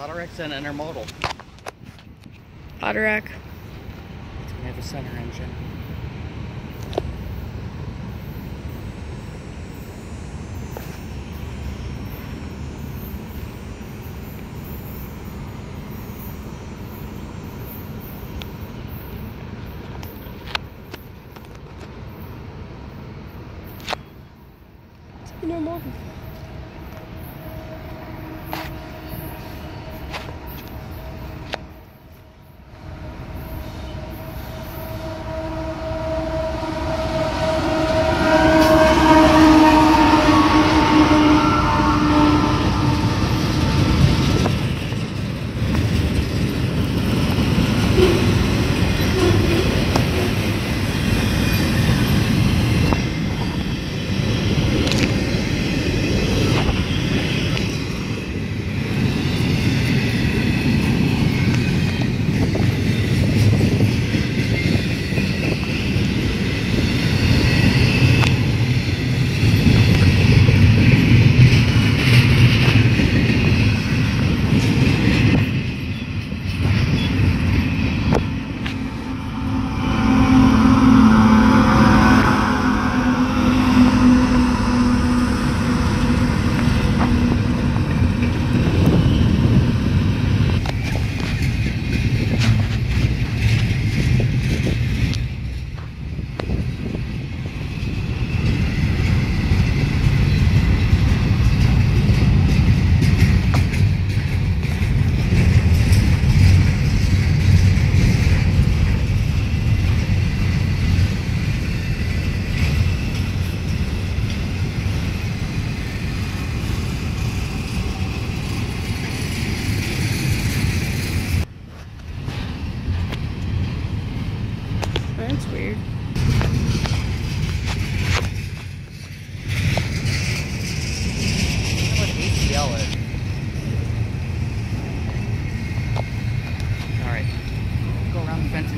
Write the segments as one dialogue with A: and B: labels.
A: Autorec's an intermodal.
B: Autorac.
A: It's gonna have a center engine.
B: Intermodal.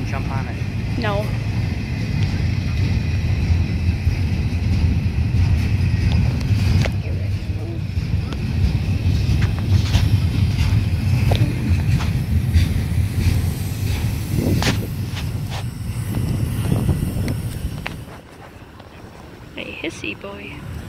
A: And jump on it.
B: No. A hissy boy.